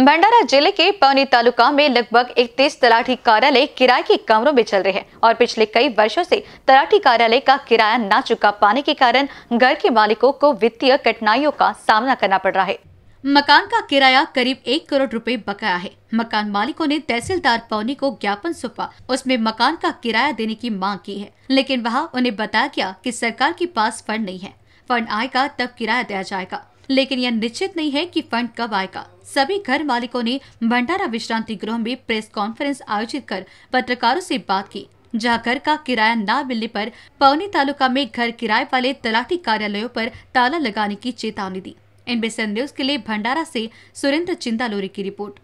ज़िले के पौनी तालुका में लगभग इकतीस तलाठी कार्यालय किराए के कमरों में चल रहे हैं और पिछले कई वर्षों से तलाठी कार्यालय का किराया न चुका पाने के कारण घर के मालिकों को वित्तीय कठिनाइयों का सामना करना पड़ रहा है। मकान का किराया करीब एक करोड़ रुपए बकाया है। मकान मालिकों ने तहसीलदार पौनी को ज्ञापन सौंपा। उसमें मकान का किराया देने की मांग की है, लेकिन वहाँ उन्हें बताया गया कि सरकार के पास फंड नहीं है। फंड आएगा तब किराया दिया जाएगा। लेकिन यह निश्चित नहीं है कि फंड कब आएगा। सभी घर मालिकों ने भंडारा विश्रांति गृह में प्रेस कॉन्फ्रेंस आयोजित कर पत्रकारों से बात की, जहाँ घर का किराया न मिलने पर पवनी तालुका में घर किराए वाले तलाटी कार्यालयों पर ताला लगाने की चेतावनी दी। एनबीसी न्यूज़ के लिए भंडारा से सुरेंद्र चिंदालोरी की रिपोर्ट।